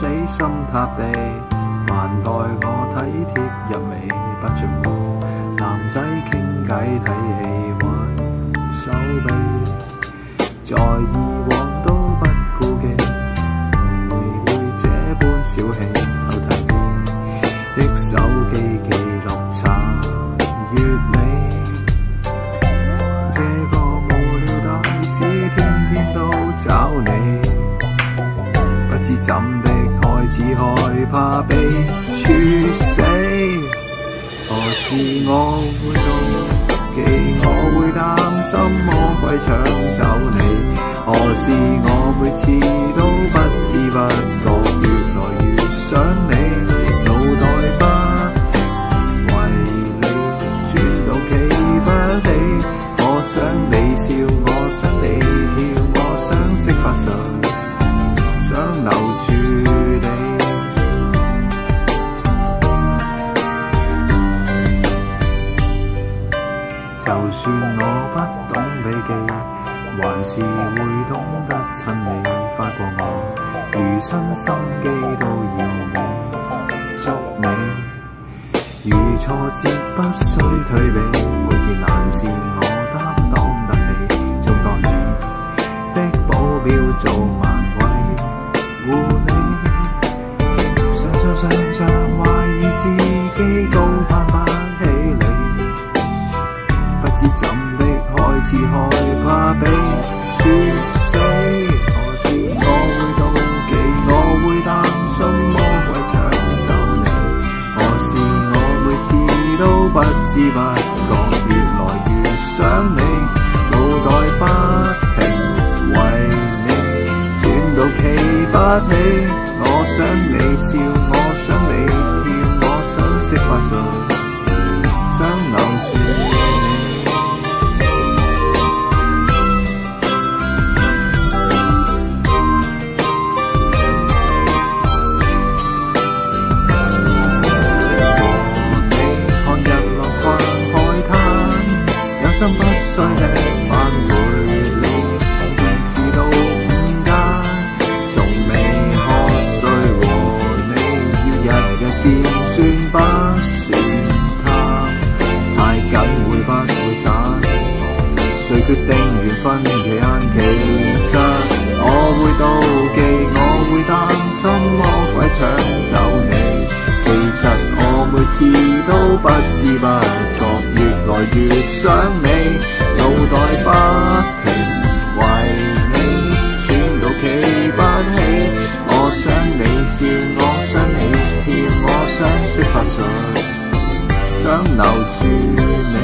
心塌地，還待我體貼入微，不着我男仔傾偈睇戲挽手臂，在以往都不顧忌，會會這般小氣偷睇的手機記錄查月尾，這個無聊大使天天都找你。不知怎的只害怕被处死。何时我会妒忌？我会担心魔鬼抢走你。何时我每次都不知不觉算我不懂避忌，還是会懂得趁你。发过我，餘生心机都要你。祝你。如挫折不需退避，每件难事不知怎的開始害怕被處死。何时我會妒忌？我會擔心魔鬼抢走你。何时我每次都不知不覺越來越想你，脑袋不停為你轉到企不起。我想你笑，我想你跳，我想識發信，想留住心不需吃飯陪你看電視到午間，從未喝醉和你要日日見算不算貪？太緊會不會散？誰決定緣分期限？其實我會妒忌，我會擔心魔鬼搶走你。其實我每次都不知不覺越來越想你，笑，我想你跳，我想識發信，想留住你，